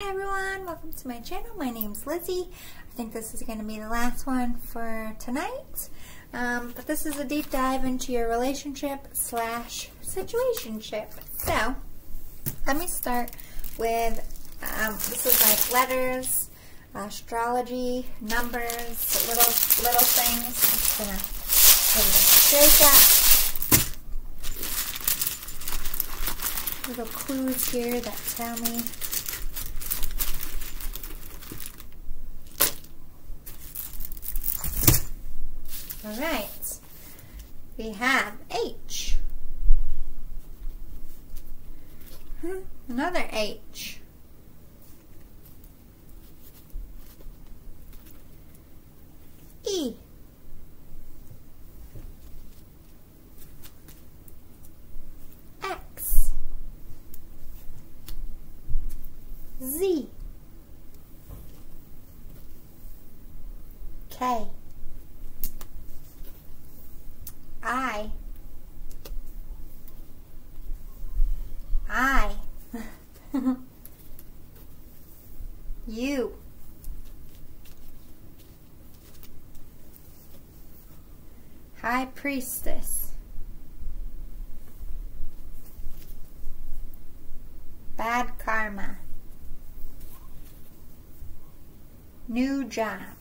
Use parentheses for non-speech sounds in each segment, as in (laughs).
Hi everyone, welcome to my channel. My name's Lizzy. I think this is going to be the last one for tonight. Um, but this is a deep dive into your relationship slash situationship. So, let me start with, um, this is like letters, astrology, numbers, little little things. I'm just going to straight up. Little clues here that tell me All right. We have H. Hmm, another H. E. X. Z. K. I. I. (laughs) you. High Priestess. Bad Karma. New job.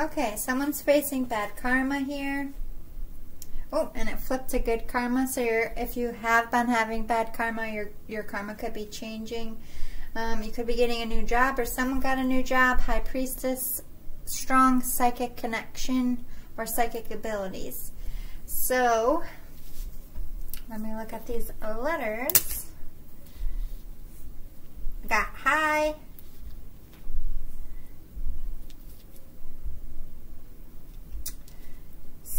Okay, someone's facing bad karma here. Oh, and it flipped to good karma. So if you have been having bad karma, your your karma could be changing. Um, you could be getting a new job, or someone got a new job. High Priestess, strong psychic connection or psychic abilities. So let me look at these letters. Got high,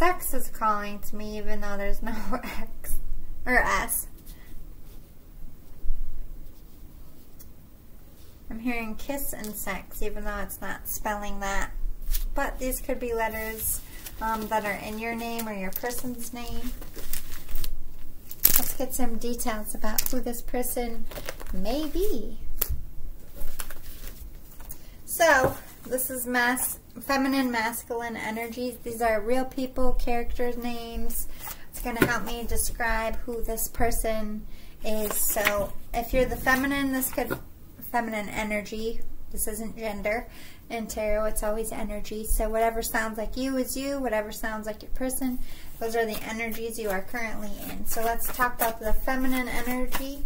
Sex is calling to me even though there's no X or S. I'm hearing kiss and sex even though it's not spelling that. But these could be letters um, that are in your name or your person's name. Let's get some details about who this person may be. So, this is mass feminine, masculine energies. These are real people, characters' names. It's going to help me describe who this person is. So if you're the feminine, this could, feminine energy, this isn't gender. In tarot, it's always energy. So whatever sounds like you is you, whatever sounds like your person, those are the energies you are currently in. So let's talk about the feminine energy.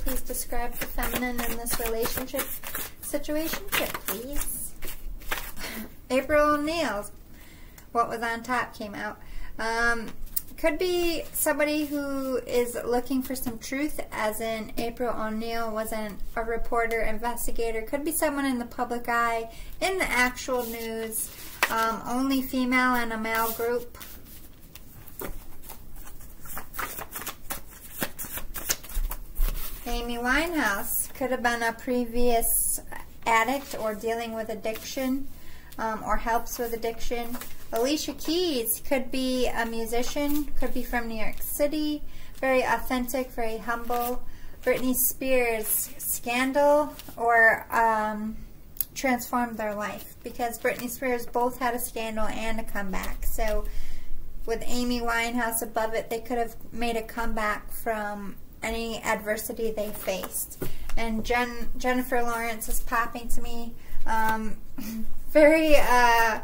Please describe the feminine in this relationship situation, please. April O'Neil's What Was on Top came out. Um, could be somebody who is looking for some truth, as in April O'Neil wasn't a reporter, investigator. Could be someone in the public eye, in the actual news. Um, only female in a male group. Amy Winehouse could have been a previous addict or dealing with addiction um, or helps with addiction. Alicia Keys could be a musician, could be from New York City, very authentic, very humble. Britney Spears, scandal or um, transformed their life because Britney Spears both had a scandal and a comeback. So with Amy Winehouse above it, they could have made a comeback from any adversity they faced. And Jen, Jennifer Lawrence is popping to me. Um, (laughs) very, uh,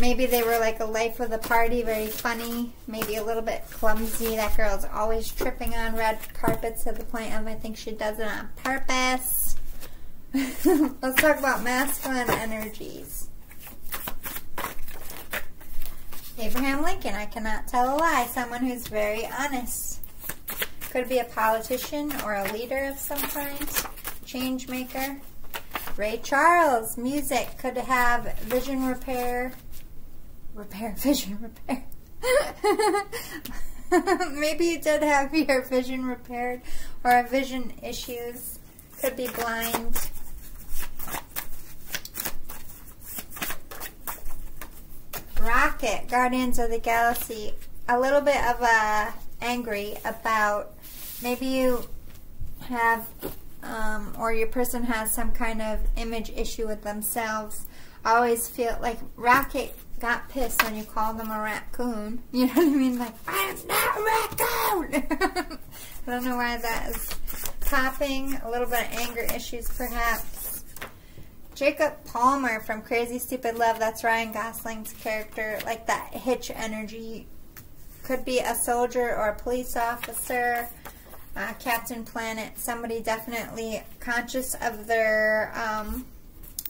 maybe they were like a life of the party, very funny, maybe a little bit clumsy. That girl's always tripping on red carpets to the point of I think she does it on purpose. (laughs) Let's talk about masculine energies. Abraham Lincoln, I cannot tell a lie. Someone who's very honest. Could be a politician or a leader of some kind. Change maker. Ray Charles, music, could have vision repair, repair, (laughs) vision repair. (laughs) Maybe you did have your vision repaired or vision issues. Could be blind. Rocket, Guardians of the Galaxy. A little bit of a angry about maybe you have, um, or your person has some kind of image issue with themselves, always feel like Rocket got pissed when you called them a raccoon. (laughs) You know what I mean? Like, I'm not a raccoon! (laughs) I don't know why that is popping. A little bit of anger issues, perhaps. Jacob Palmer from Crazy Stupid Love. That's Ryan Gosling's character. Like that hitch energy. Could be a soldier or a police officer. Uh, Captain Planet. Somebody definitely conscious of their um,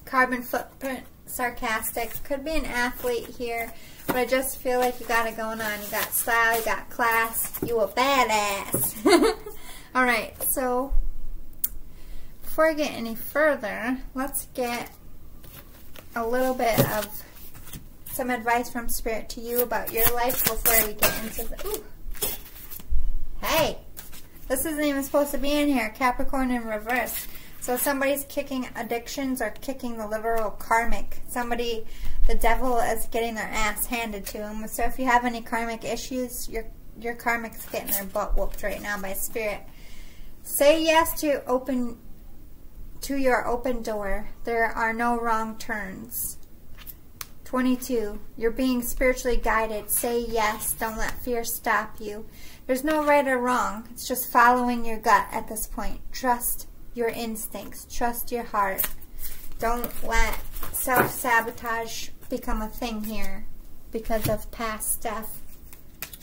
carbon footprint sarcastic. Could be an athlete here, but I just feel like you got it going on. You got style, you got class, you a badass. (laughs) All right, so before I get any further, let's get a little bit of some advice from Spirit to you about your life before we get into the... Ooh. Hey, this isn't even supposed to be in here. Capricorn in reverse. So somebody's kicking addictions or kicking the literal karmic. Somebody, the devil is getting their ass handed to them. So if you have any karmic issues, your your karmic's getting their butt whooped right now by spirit. Say yes to open to your open door. There are no wrong turns. 22. You're being spiritually guided. Say yes. Don't let fear stop you. There's no right or wrong. It's just following your gut at this point. Trust your instincts. Trust your heart. Don't let self-sabotage become a thing here because of past stuff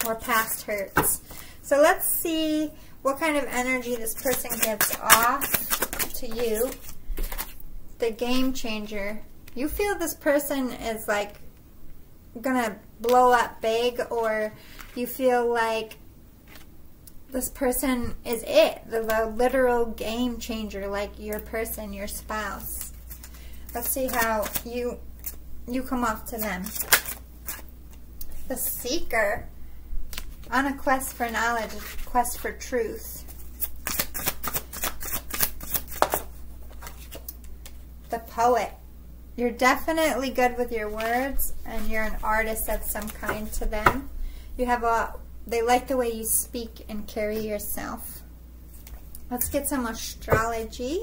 or past hurts. So let's see what kind of energy this person gives off to you. The game changer. You feel this person is like gonna blow up big or you feel like this person is it, the, the literal game changer, like your person, your spouse. Let's see how you you come off to them. The seeker on a quest for knowledge, quest for truth. The poet. You're definitely good with your words and you're an artist of some kind to them. You have a they like the way you speak and carry yourself. Let's get some astrology.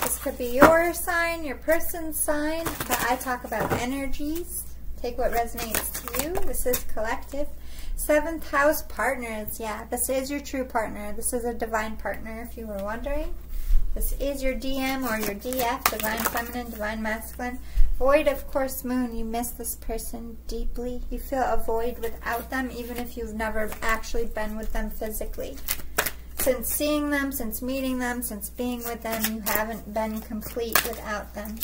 This could be your sign, your person's sign, but I talk about energies. Take what resonates to you. This is collective. Seventh house partners. Yeah, this is your true partner. This is a divine partner, if you were wondering. This is your DM or your DF, divine feminine, divine masculine. Void, of course, moon. You miss this person deeply. You feel a void without them, even if you've never actually been with them physically. Since seeing them, since meeting them, since being with them, you haven't been complete without them.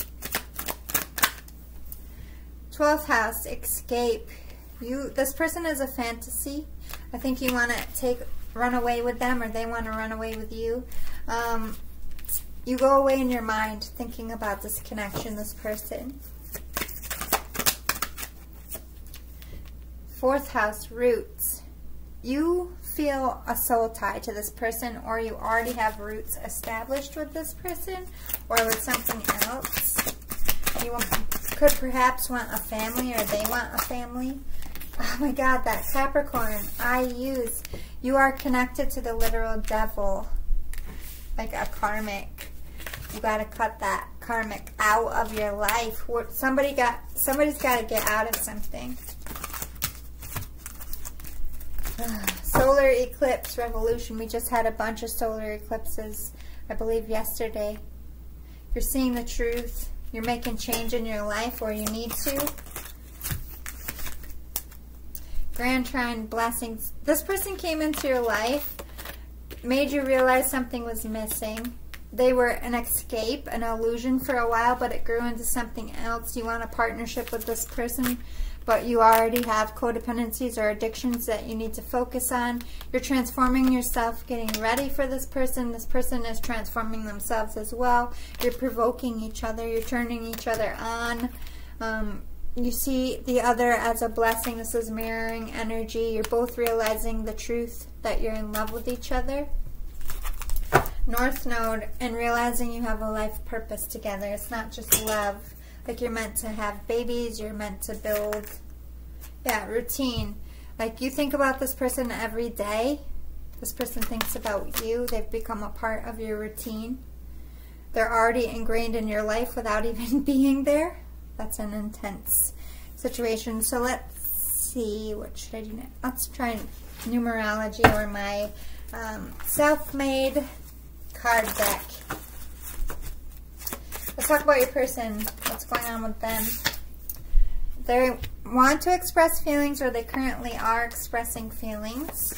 12th house, escape. You, This person is a fantasy. I think you want to take run away with them or they want to run away with you. Um, you go away in your mind thinking about this connection, this person. Fourth house, roots. You feel a soul tie to this person or you already have roots established with this person or with something else. You could perhaps want a family or they want a family. Oh my God, that Capricorn I use. You are connected to the literal devil, like a karmic. You got to cut that karmic out of your life. Somebody got, somebody's got to get out of something. (sighs) solar eclipse revolution. We just had a bunch of solar eclipses, I believe, yesterday. You're seeing the truth. You're making change in your life where you need to. Grand Trine blessings. This person came into your life, made you realize something was missing they were an escape, an illusion for a while, but it grew into something else. You want a partnership with this person, but you already have codependencies or addictions that you need to focus on. You're transforming yourself, getting ready for this person. This person is transforming themselves as well. You're provoking each other. You're turning each other on. Um, you see the other as a blessing. This is mirroring energy. You're both realizing the truth that you're in love with each other. North Node and realizing you have a life purpose together. It's not just love. Like you're meant to have babies, you're meant to build, yeah, routine. Like you think about this person every day This person thinks about you. They've become a part of your routine. They're already ingrained in your life without (laughs) even being there. That's an intense situation. So let's see, what should I do next? Let's try numerology or my um, self-made card deck. Let's talk about your person. What's going on with them? They want to express feelings or they currently are expressing feelings.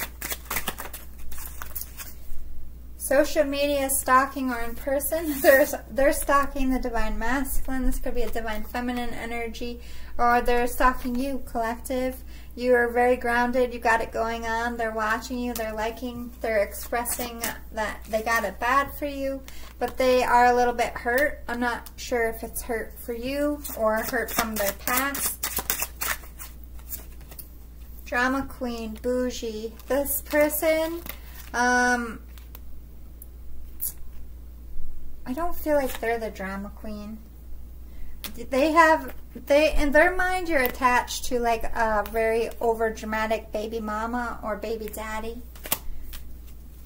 Social media stalking or in person, (laughs) they're, they're stalking the divine masculine. This could be a divine feminine energy or they're stalking you, collective. You are very grounded. You got it going on. They're watching you. They're liking. They're expressing that they got it bad for you, but they are a little bit hurt. I'm not sure if it's hurt for you or hurt from their past. Drama queen, bougie. This person, um, I don't feel like they're the drama queen they have they in their mind you're attached to like a very over dramatic baby mama or baby daddy.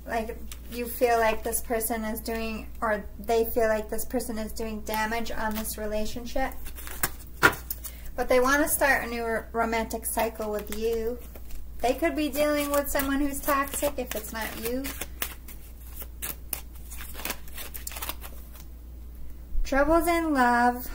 Like you feel like this person is doing or they feel like this person is doing damage on this relationship. But they want to start a new romantic cycle with you. They could be dealing with someone who's toxic if it's not you. Troubles in love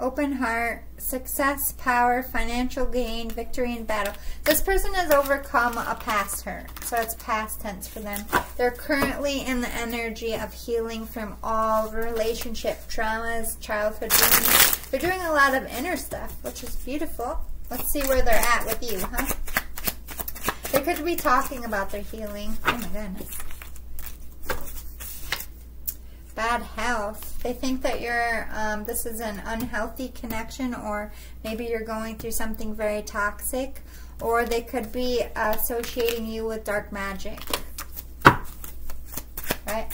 open heart, success, power, financial gain, victory in battle. This person has overcome a past hurt, so it's past tense for them. They're currently in the energy of healing from all relationship traumas, childhood wounds. They're doing a lot of inner stuff, which is beautiful. Let's see where they're at with you, huh? They could be talking about their healing. Oh my goodness bad health. They think that you're, um, this is an unhealthy connection or maybe you're going through something very toxic or they could be associating you with dark magic. Right?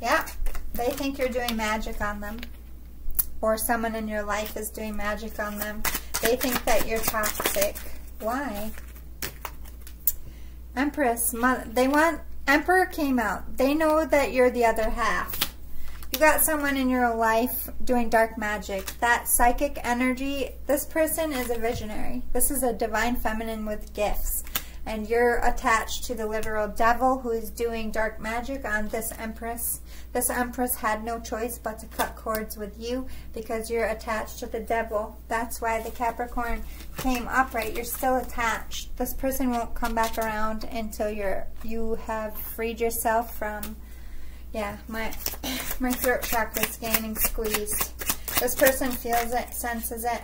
Yeah. They think you're doing magic on them or someone in your life is doing magic on them. They think that you're toxic. Why? Empress, they want Emperor came out. They know that you're the other half. You got someone in your life doing dark magic. That psychic energy, this person is a visionary. This is a divine feminine with gifts and you're attached to the literal devil who is doing dark magic on this empress. This empress had no choice but to cut cords with you because you're attached to the devil. That's why the Capricorn came upright. You're still attached. This person won't come back around until you're you have freed yourself from yeah, my (coughs) my throat chakra is getting squeezed. This person feels it, senses it.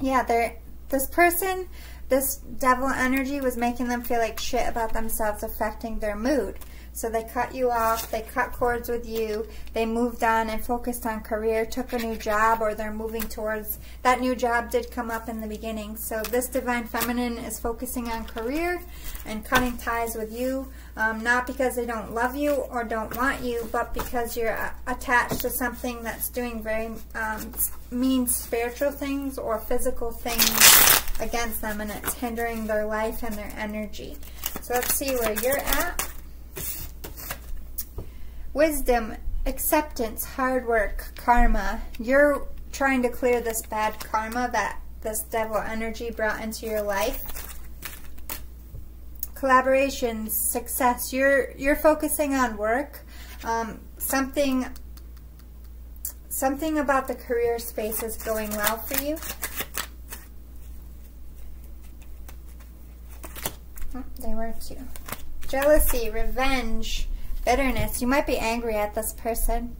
Yeah, they're this person this devil energy was making them feel like shit about themselves, affecting their mood. So they cut you off, they cut cords with you, they moved on and focused on career, took a new job, or they're moving towards, that new job did come up in the beginning. So this Divine Feminine is focusing on career and cutting ties with you, um, not because they don't love you or don't want you, but because you're uh, attached to something that's doing very um, mean spiritual things or physical things against them and it's hindering their life and their energy. So let's see where you're at. Wisdom, acceptance, hard work, karma. You're trying to clear this bad karma that this devil energy brought into your life. Collaborations, success. You're you're focusing on work. Um, something something about the career space is going well for you. Oh, they were too. Jealousy, revenge, bitterness. You might be angry at this person,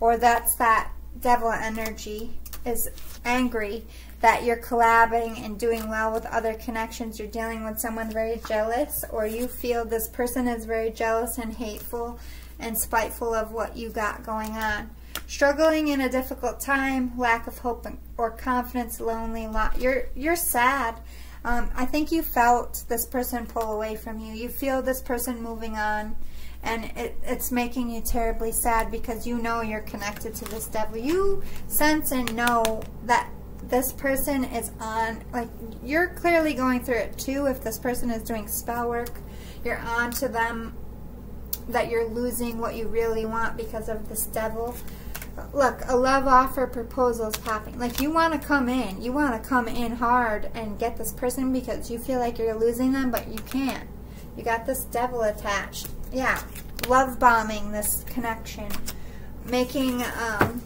or that's that devil energy is angry that you're collabing and doing well with other connections. You're dealing with someone very jealous, or you feel this person is very jealous and hateful and spiteful of what you got going on. Struggling in a difficult time, lack of hope or confidence, lonely, you're you're sad. Um, I think you felt this person pull away from you. You feel this person moving on and it, it's making you terribly sad because you know you're connected to this devil. You sense and know that this person is on, like, you're clearly going through it too if this person is doing spell work. you're on to them, that you're losing what you really want because of this devil. Look, a love offer proposal is popping. Like, you want to come in. You want to come in hard and get this person because you feel like you're losing them, but you can't. You got this devil attached. Yeah, love bombing this connection. Making, um,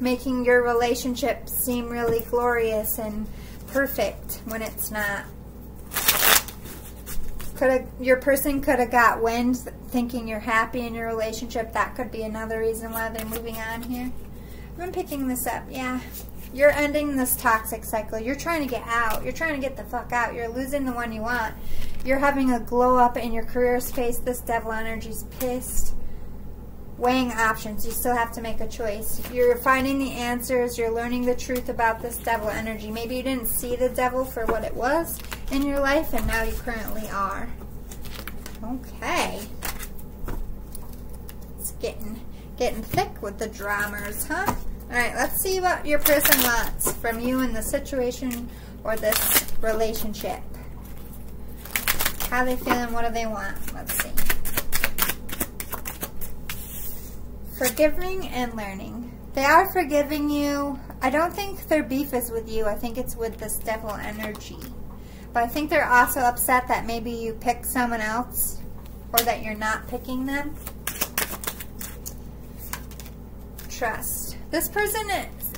making your relationship seem really glorious and perfect when it's not. Could your person could have got wind thinking you're happy in your relationship. That could be another reason why they're moving on here. I'm picking this up. Yeah. You're ending this toxic cycle. You're trying to get out. You're trying to get the fuck out. You're losing the one you want. You're having a glow up in your career space. This devil energy's pissed weighing options. You still have to make a choice. You're finding the answers. You're learning the truth about this devil energy. Maybe you didn't see the devil for what it was in your life, and now you currently are. Okay. It's getting, getting thick with the dramas, huh? All right, let's see what your person wants from you in the situation or this relationship. How they feeling? What do they want? Let's see. Forgiving and learning. They are forgiving you. I don't think their beef is with you. I think it's with this devil energy. But I think they're also upset that maybe you picked someone else or that you're not picking them. Trust. This person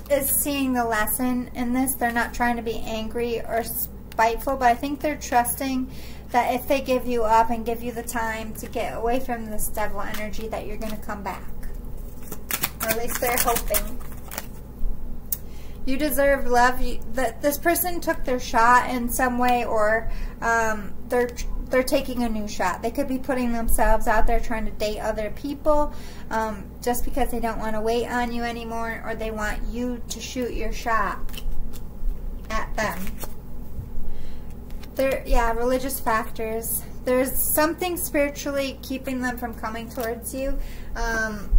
is seeing the lesson in this. They're not trying to be angry or spiteful, but I think they're trusting that if they give you up and give you the time to get away from this devil energy that you're going to come back. Or at least they're hoping. You deserve love. You, that this person took their shot in some way, or um, they're they're taking a new shot. They could be putting themselves out there trying to date other people um, just because they don't want to wait on you anymore, or they want you to shoot your shot at them. There, yeah, religious factors. There's something spiritually keeping them from coming towards you. Um,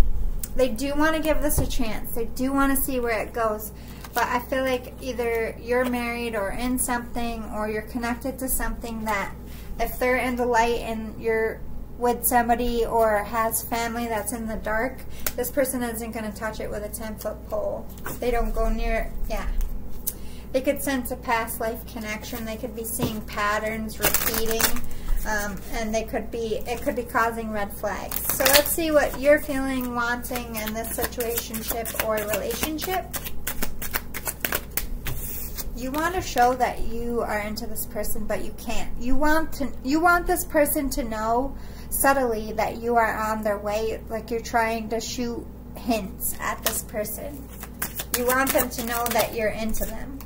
they do want to give this a chance. They do want to see where it goes. But I feel like either you're married or in something or you're connected to something that if they're in the light and you're with somebody or has family that's in the dark, this person isn't going to touch it with a 10 foot pole. They don't go near, it. yeah. They could sense a past life connection. They could be seeing patterns repeating. Um, and they could be it could be causing red flags. So let's see what you're feeling, wanting in this situationship or relationship. You want to show that you are into this person, but you can't. You want to you want this person to know subtly that you are on their way, like you're trying to shoot hints at this person. You want them to know that you're into them.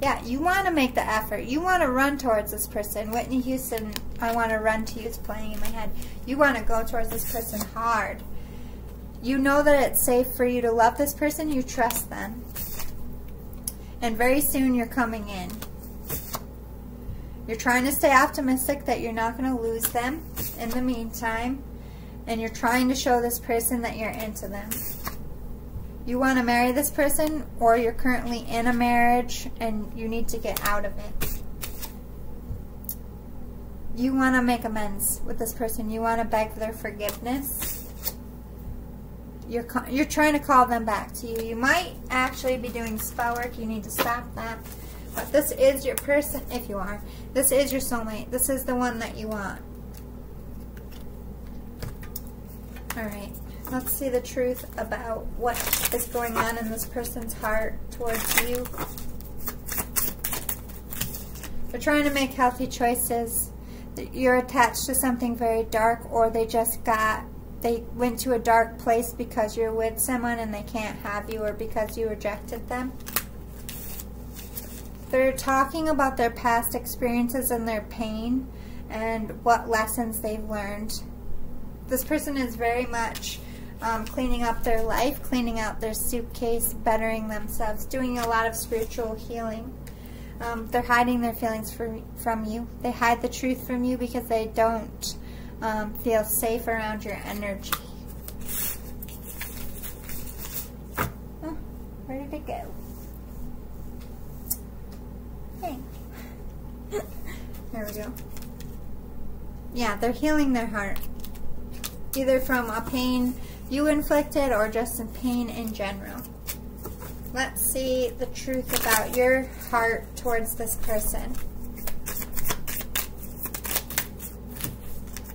Yeah, you want to make the effort. You want to run towards this person. Whitney Houston, I want to run to you is playing in my head. You want to go towards this person hard. You know that it's safe for you to love this person. You trust them. And very soon you're coming in. You're trying to stay optimistic that you're not going to lose them in the meantime. And you're trying to show this person that you're into them you want to marry this person or you're currently in a marriage and you need to get out of it. You want to make amends with this person. You want to beg for their forgiveness. You're, you're trying to call them back to you. You might actually be doing spell work. You need to stop that. But this is your person, if you are. This is your soulmate. This is the one that you want. Alright. Let's see the truth about what is going on in this person's heart towards you. They're trying to make healthy choices. You're attached to something very dark or they just got, they went to a dark place because you're with someone and they can't have you or because you rejected them. They're talking about their past experiences and their pain and what lessons they've learned. This person is very much um, cleaning up their life, cleaning out their suitcase, bettering themselves, doing a lot of spiritual healing. Um, they're hiding their feelings for, from you. They hide the truth from you because they don't um, feel safe around your energy. Oh, where did it go? Hey. (laughs) there we go. Yeah, they're healing their heart. Either from a pain you inflicted or just some pain in general. Let's see the truth about your heart towards this person.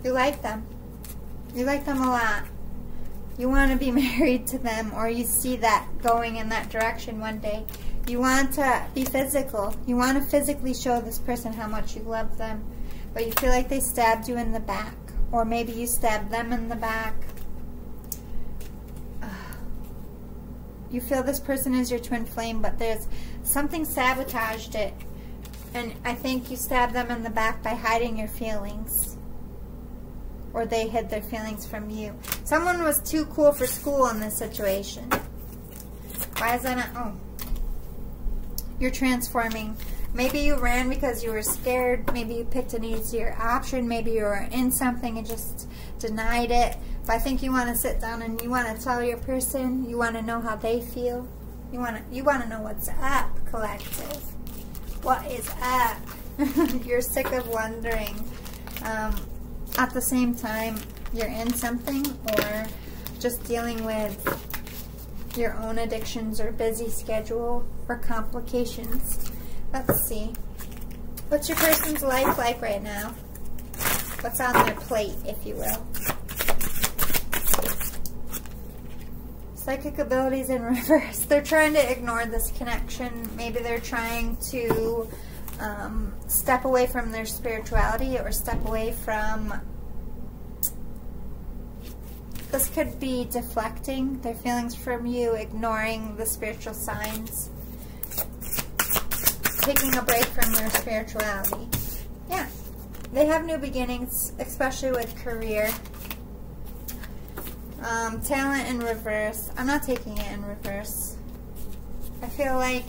You like them. You like them a lot. You want to be (laughs) married to them or you see that going in that direction one day. You want to be physical. You want to physically show this person how much you love them. But you feel like they stabbed you in the back. Or maybe you stabbed them in the back. You feel this person is your twin flame, but there's something sabotaged it. And I think you stabbed them in the back by hiding your feelings. Or they hid their feelings from you. Someone was too cool for school in this situation. Why is that not? Oh. You're transforming. Maybe you ran because you were scared. Maybe you picked an easier option. Maybe you were in something and just denied it. But I think you want to sit down and you want to tell your person. You want to know how they feel. You want to you want to know what's up, collective. What is up? (laughs) you're sick of wondering. Um, at the same time, you're in something or just dealing with your own addictions or busy schedule or complications. Let's see. What's your person's life like right now? What's on their plate, if you will? Psychic abilities in (laughs) reverse. They're trying to ignore this connection. Maybe they're trying to um, step away from their spirituality or step away from this could be deflecting their feelings from you, ignoring the spiritual signs, taking a break from their spirituality. Yeah, they have new beginnings, especially with career. Um, talent in reverse. I'm not taking it in reverse. I feel like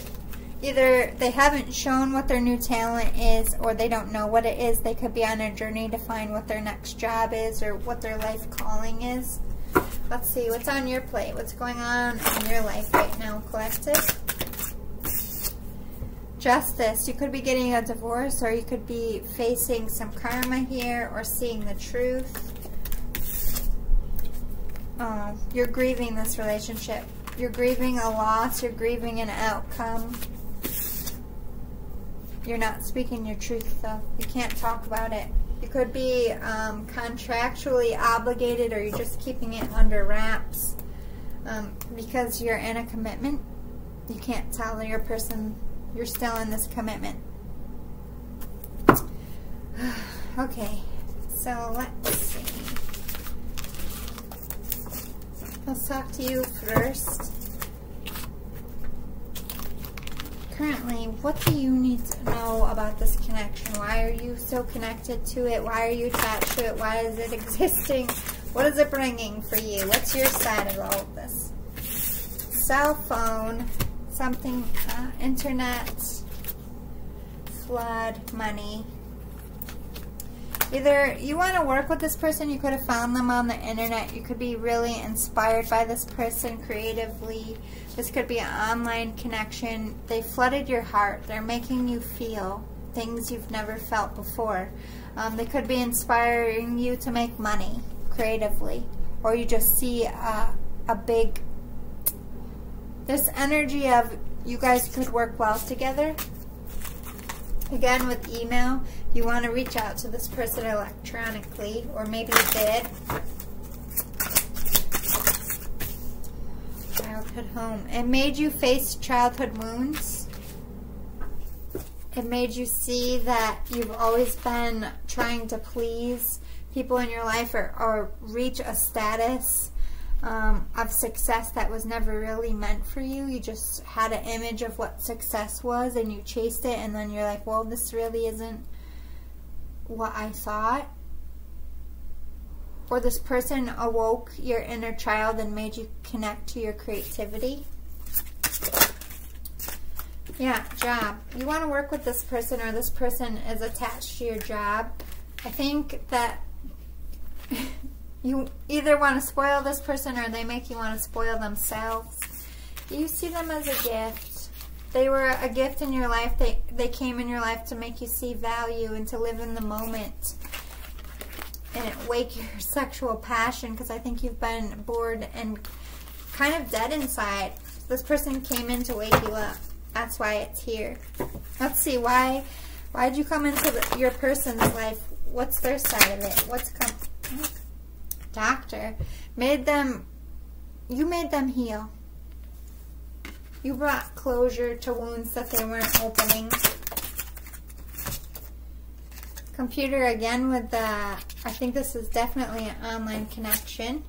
either they haven't shown what their new talent is or they don't know what it is. They could be on a journey to find what their next job is or what their life calling is. Let's see, what's on your plate? What's going on in your life right now, collective? Justice. You could be getting a divorce or you could be facing some karma here or seeing the truth. Oh, you're grieving this relationship. You're grieving a loss. You're grieving an outcome. You're not speaking your truth, though. You can't talk about it. You could be um, contractually obligated or you're just keeping it under wraps um, because you're in a commitment. You can't tell your person you're still in this commitment. (sighs) okay, so let's see. Let's talk to you first. Currently, what do you need to know about this connection? Why are you so connected to it? Why are you attached to it? Why is it (laughs) existing? What is it bringing for you? What's your side of all of this? Cell phone, something, uh, internet, flood, money. Either you want to work with this person, you could have found them on the internet. You could be really inspired by this person creatively. This could be an online connection. They flooded your heart. They're making you feel things you've never felt before. Um, they could be inspiring you to make money creatively. Or you just see a, a big... This energy of you guys could work well together. Again, with email, you want to reach out to this person electronically, or maybe you did. Childhood home. It made you face childhood wounds. It made you see that you've always been trying to please people in your life or, or reach a status um, of success that was never really meant for you. You just had an image of what success was and you chased it and then you're like, well, this really isn't what I thought. Or this person awoke your inner child and made you connect to your creativity. Yeah, job. You want to work with this person or this person is attached to your job. I think that (laughs) you either want to spoil this person or they make you want to spoil themselves. You see them as a gift. They were a gift in your life. They, they came in your life to make you see value and to live in the moment. And wake your (laughs) sexual passion because I think you've been bored and kind of dead inside. This person came in to wake you up. That's why it's here. Let's see why. Why did you come into the, your person's life? What's their side of it? What's come? Doctor made them. You made them heal. You brought closure to wounds that they weren't opening. Computer again with the, I think this is definitely an online connection.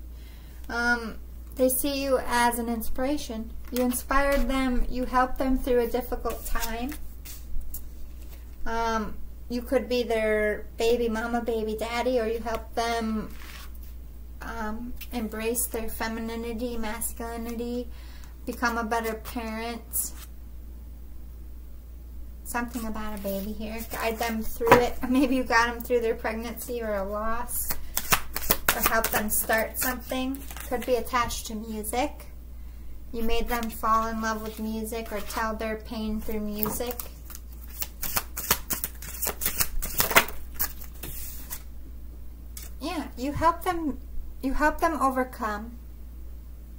Um, they see you as an inspiration. You inspired them, you helped them through a difficult time. Um, you could be their baby mama, baby daddy, or you help them um, embrace their femininity, masculinity, become a better parent. Something about a baby here. Guide them through it. (laughs) Maybe you got them through their pregnancy or a loss. Or help them start something. Could be attached to music. You made them fall in love with music or tell their pain through music. Yeah, you help them you help them overcome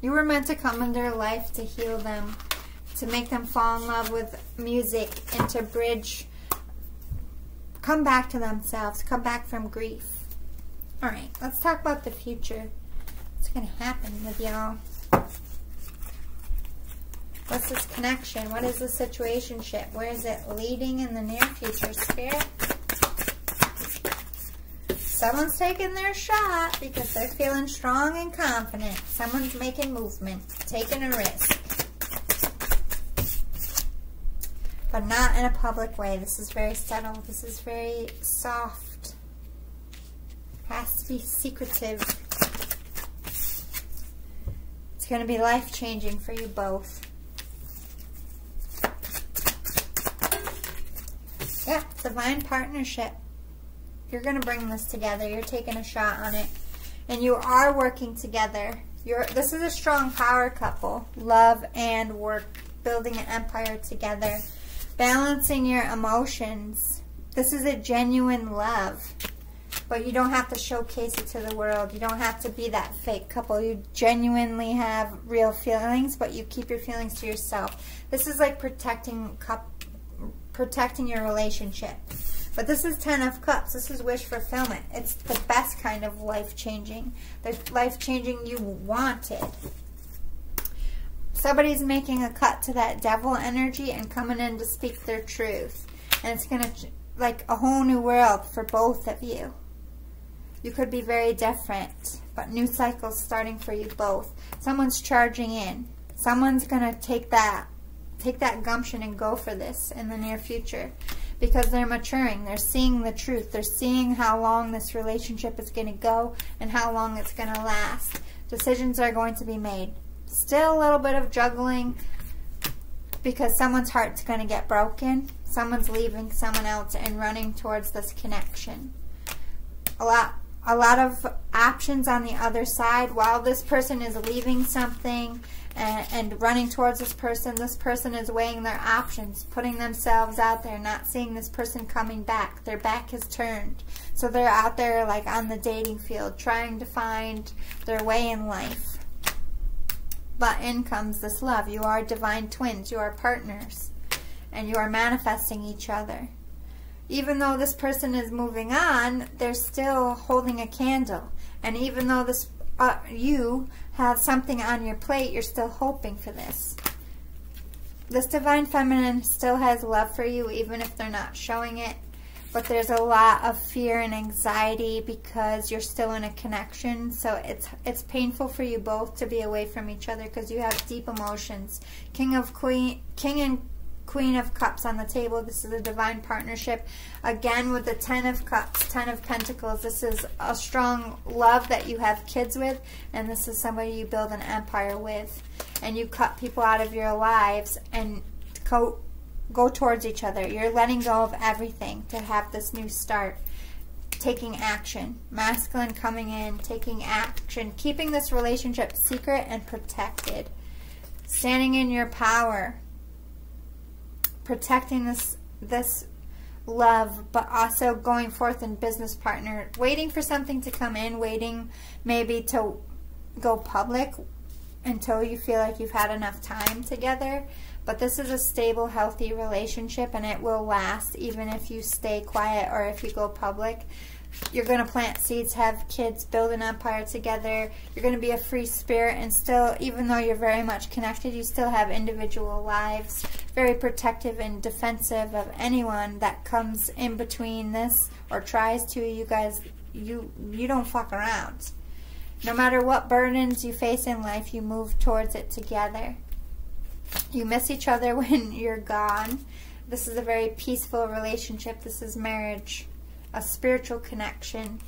you were meant to come in their life to heal them, to make them fall in love with music, and to bridge, come back to themselves, come back from grief. All right, let's talk about the future. What's going to happen with y'all? What's this connection? What is the situationship? Where is it leading in the near future, Spirit? Someone's taking their shot because they're feeling strong and confident. Someone's making movement, taking a risk. But not in a public way. This is very subtle. This is very soft. Has to be secretive. It's going to be life-changing for you both. Yeah, divine partnership. You're going to bring this together. You're taking a shot on it. And you are working together. You're, this is a strong power couple. Love and work. Building an empire together. Balancing your emotions. This is a genuine love. But you don't have to showcase it to the world. You don't have to be that fake couple. You genuinely have real feelings, but you keep your feelings to yourself. This is like protecting cup, protecting your relationship. But this is Ten of Cups. This is wish fulfillment. It's the best kind of life-changing. The life-changing you wanted. Somebody's making a cut to that devil energy and coming in to speak their truth. And it's going to, like, a whole new world for both of you. You could be very different, but new cycles starting for you both. Someone's charging in. Someone's going to take that take that gumption and go for this in the near future because they're maturing. They're seeing the truth. They're seeing how long this relationship is going to go and how long it's going to last. Decisions are going to be made. Still a little bit of juggling because someone's heart's going to get broken. Someone's leaving someone else and running towards this connection. A lot a lot of options on the other side while this person is leaving something and, and, running towards this person. This person is weighing their options, putting themselves out there, not seeing this person coming back. Their back is turned. So they're out there like on the dating field trying to find their way in life. But in comes this love. You are divine twins. You are partners. And you are manifesting each other. Even though this person is moving on, they're still holding a candle. And even though this uh, you have something on your plate, you're still hoping for this. This Divine Feminine still has love for you, even if they're not showing it. But there's a lot of fear and anxiety because you're still in a connection. So it's it's painful for you both to be away from each other because you have deep emotions. King of Queen, King and Queen of Cups on the table. This is a divine partnership. Again, with the Ten of Cups, Ten of Pentacles, this is a strong love that you have kids with, and this is somebody you build an empire with. And you cut people out of your lives and go, go towards each other. You're letting go of everything to have this new start. Taking action. Masculine coming in, taking action. Keeping this relationship secret and protected. Standing in your power protecting this this love, but also going forth in business partner, waiting for something to come in, waiting maybe to go public until you feel like you've had enough time together. But this is a stable, healthy relationship and it will last even if you stay quiet or if you go public. You're going to plant seeds, have kids, build an empire together. You're going to be a free spirit and still, even though you're very much connected, you still have individual lives. Very protective and defensive of anyone that comes in between this or tries to. You guys, you, you don't fuck around. No matter what burdens you face in life, you move towards it together. You miss each other (laughs) when you're gone. This is a very peaceful relationship. This is marriage, a spiritual connection.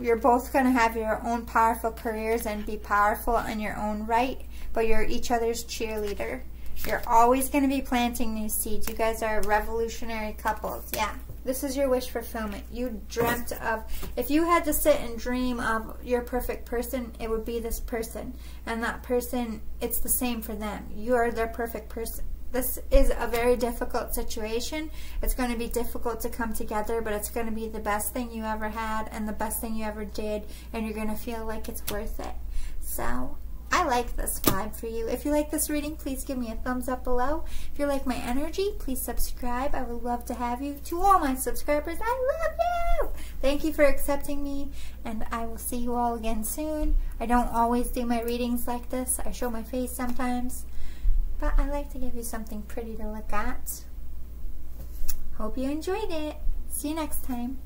You're both going to have your own powerful careers and be powerful in your own right, but you're each other's cheerleader. You're always going to be planting new seeds. You guys are revolutionary couples. Yeah. This is your wish fulfillment. You dreamt of, if you had to sit and dream of your perfect person, it would be this person. And that person, it's the same for them. You are their perfect person. This is a very difficult situation. It's going to be difficult to come together, but it's going to be the best thing you ever had and the best thing you ever did, and you're going to feel like it's worth it. So, I like this vibe for you. If you like this reading, please give me a thumbs up below. If you like my energy, please subscribe. I would love to have you. To all my subscribers, I love you! Thank you for accepting me, and I will see you all again soon. I don't always do my readings like this. I show my face sometimes, but I like to give you something pretty to look at. Hope you enjoyed it. See you next time.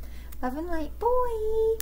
Love and light, boy!